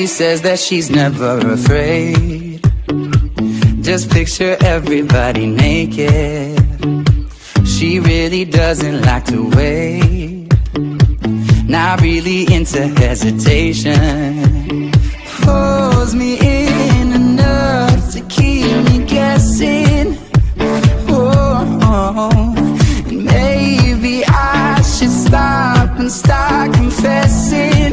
She says that she's never afraid. Just picture everybody naked. She really doesn't like to wait. Not really into hesitation. Pulls me in enough to keep me guessing. Oh, and maybe I should stop and start confessing,